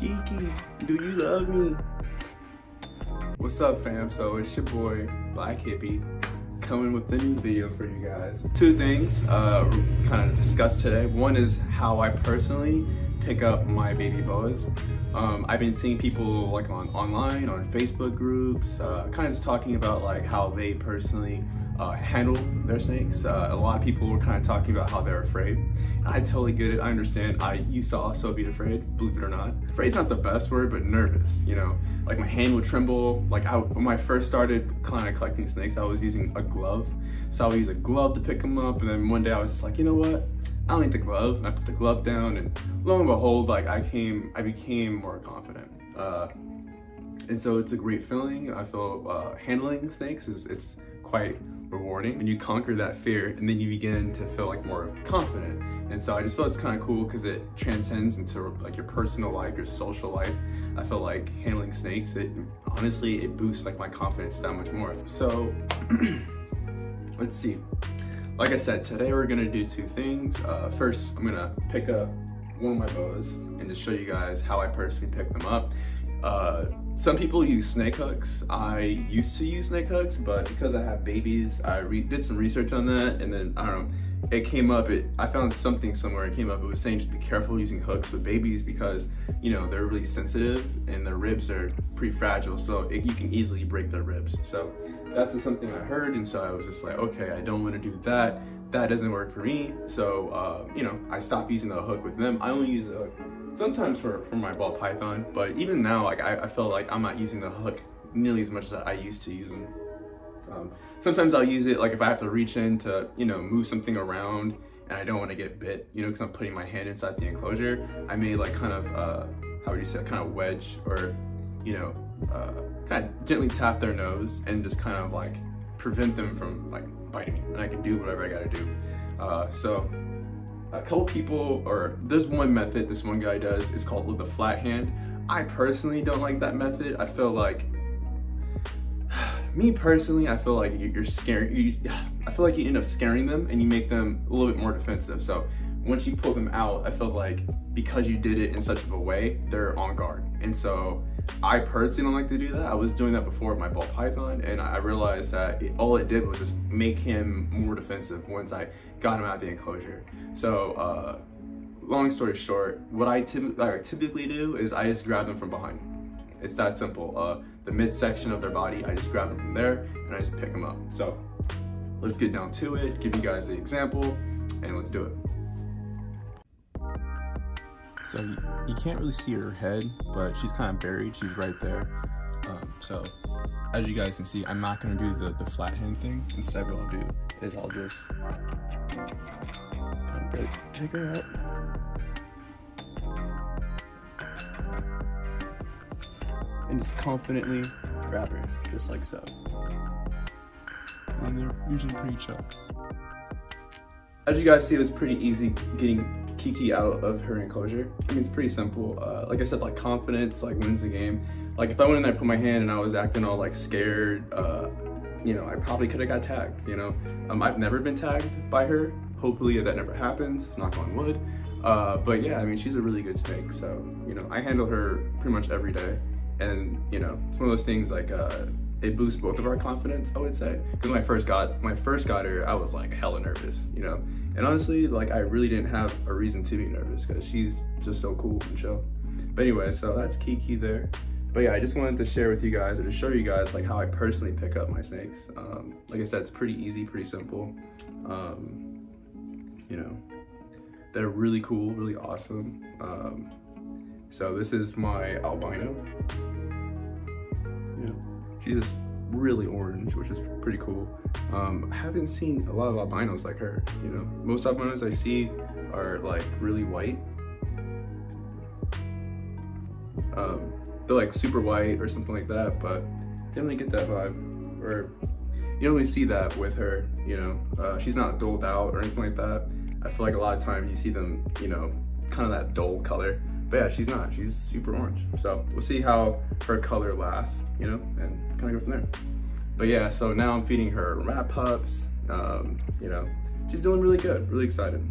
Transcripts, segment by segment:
Kiki, do you love me? What's up fam? So it's your boy, Black Hippie, coming with a new video for you guys. Two things uh, kind of discussed today. One is how I personally pick up my baby boas. Um, I've been seeing people like on online, on Facebook groups, uh, kind of just talking about like how they personally uh, handle their snakes. Uh, a lot of people were kind of talking about how they're afraid. I totally get it. I understand. I used to also be afraid, believe it or not. Afraid's not the best word, but nervous. You know, like my hand would tremble. Like I, when I first started kind of collecting snakes, I was using a glove. So I would use a glove to pick them up, and then one day I was just like, you know what? I don't need the glove. And I put the glove down, and lo and behold, like I came, I became more confident. Uh, and so it's a great feeling. I feel uh, handling snakes is it's quite rewarding when you conquer that fear and then you begin to feel like more confident. And so I just feel it's kind of cool because it transcends into like your personal life, your social life. I feel like handling snakes, it honestly, it boosts like my confidence that much more. So let's see. Like I said, today we're gonna do two things. Uh, first, I'm gonna pick up one of my boas and just show you guys how I personally pick them up. Uh, some people use snake hooks. I used to use snake hooks, but because I have babies, I did some research on that, and then I don't know, it came up. It I found something somewhere. It came up. It was saying just be careful using hooks with babies because you know they're really sensitive and their ribs are pretty fragile, so it, you can easily break their ribs. So that's something I heard, and so I was just like, okay, I don't want to do that. That doesn't work for me. So uh, you know, I stopped using the hook with them. I only use the hook sometimes for, for my ball python, but even now, like I, I feel like I'm not using the hook nearly as much as I used to use them. Um, sometimes I'll use it like if I have to reach in to, you know, move something around and I don't want to get bit, you know, because I'm putting my hand inside the enclosure. I may like kind of, uh, how would you say, kind of wedge or, you know, uh, kind of gently tap their nose and just kind of like prevent them from like biting me. And I can do whatever I got to do. Uh, so a couple people, or there's one method this one guy does, it's called the flat hand. I personally don't like that method. I feel like, me personally, I feel like you're scaring, you, I feel like you end up scaring them and you make them a little bit more defensive. So once you pull them out, I feel like because you did it in such of a way, they're on guard. And so I personally don't like to do that. I was doing that before with my ball python and I realized that it, all it did was just make him more defensive once I got him out of the enclosure. So uh, long story short, what I, I, typically do is I just grab them from behind. It's that simple. Uh, the midsection of their body, I just grab them from there and I just pick them up. So let's get down to it, give you guys the example, and let's do it. So you, can't really see her head, but she's kind of buried. She's right there. Um, so as you guys can see, I'm not gonna do the, the flat hand thing. Instead, what I'll do is I'll just take her out. And just confidently grab her, just like so. And they're usually pretty chill. As you guys see, it was pretty easy getting Kiki out of her enclosure. I mean, it's pretty simple. Uh, like I said, like confidence, like wins the game. Like if I went in there, put my hand, and I was acting all like scared, uh, you know, I probably could have got tagged. You know, um, I've never been tagged by her. Hopefully that never happens. It's not on wood. Uh, but yeah, I mean, she's a really good snake. So you know, I handle her pretty much every day, and you know, it's one of those things like uh, it boosts both of our confidence. I would say because when I first got my first got her, I was like hella nervous. You know and honestly, like I really didn't have a reason to be nervous because she's just so cool and chill. But anyway, so that's Kiki there. But yeah, I just wanted to share with you guys or to show you guys like how I personally pick up my snakes. Um, like I said, it's pretty easy, pretty simple. Um, you know, they're really cool, really awesome. Um, so this is my albino. Yeah, she's just really orange, which is pretty cool. Um, I haven't seen a lot of albinos like her, you know. Most albinos I see are like really white. Um, they're like super white or something like that, but really get that vibe. Or you don't really see that with her, you know. Uh, she's not doled out or anything like that. I feel like a lot of times you see them, you know, kind of that dull color. But yeah, she's not. She's super orange. So we'll see how her color lasts, you know, and kind of go from there. But yeah, so now I'm feeding her rat pups. Um, you know, she's doing really good. Really excited.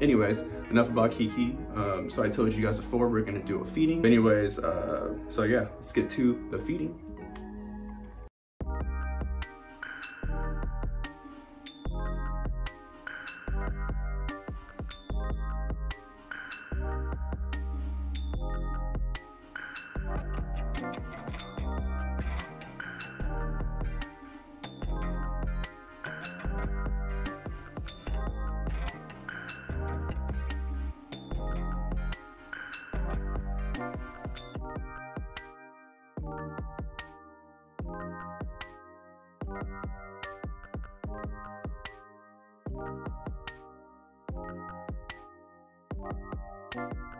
anyways, enough about Kiki. Um, so I told you guys before we're gonna do a feeding. Anyways, uh, so yeah, let's get to the feeding. Música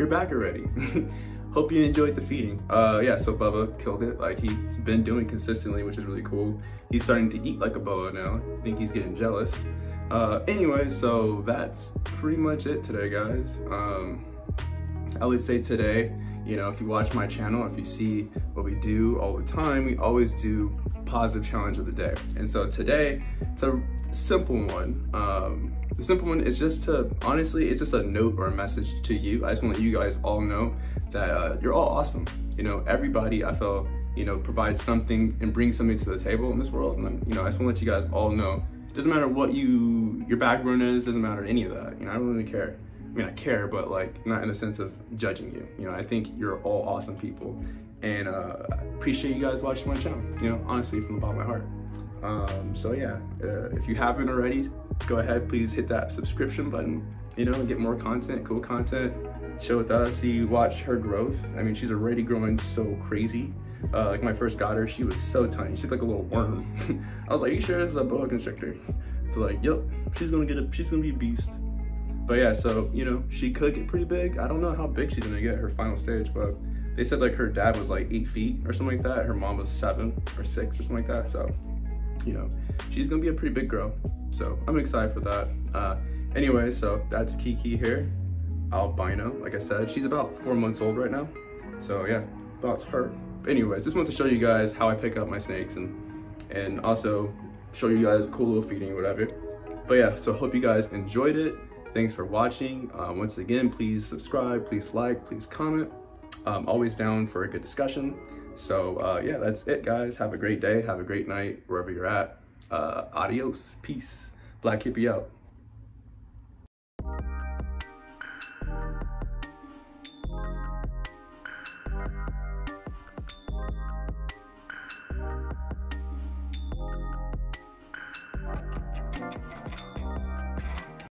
you're back already. Hope you enjoyed the feeding. Uh, yeah, so Bubba killed it like he's been doing consistently, which is really cool. He's starting to eat like a boa now. I think he's getting jealous. Uh, anyway, so that's pretty much it today, guys. Um, I would say today, you know, if you watch my channel, if you see what we do all the time, we always do positive challenge of the day. And so today, it's a simple one. Um, the simple one is just to, honestly, it's just a note or a message to you. I just want to let you guys all know that uh, you're all awesome. You know, everybody I feel, you know, provides something and brings something to the table in this world. And, you know, I just want to let you guys all know, it doesn't matter what you, your background is, doesn't matter any of that. You know, I don't really care. I mean, I care, but like not in the sense of judging you. You know, I think you're all awesome people, and uh, I appreciate you guys watching my channel. You know, honestly, from the bottom of my heart. Um, so yeah, uh, if you haven't already, go ahead, please hit that subscription button. You know, get more content, cool content. Show with us, see, watch her growth. I mean, she's already growing so crazy. Uh, like my first got her, she was so tiny. She looked like a little worm. I was like, you sure this is a boa constrictor? So like, yep, she's gonna get a, she's gonna be a beast. But yeah, so you know, she could get pretty big. I don't know how big she's gonna get her final stage, but they said like her dad was like eight feet or something like that. Her mom was seven or six or something like that. So, you know, she's gonna be a pretty big girl. So I'm excited for that. Uh, anyway, so that's Kiki here, albino. Like I said, she's about four months old right now. So yeah, that's her. Anyways, just want to show you guys how I pick up my snakes and and also show you guys cool little feeding whatever. But yeah, so hope you guys enjoyed it. Thanks for watching. Uh, once again, please subscribe, please like, please comment. I'm always down for a good discussion. So uh, yeah, that's it, guys. Have a great day. Have a great night wherever you're at. Uh, adios. Peace. Black Hippie out.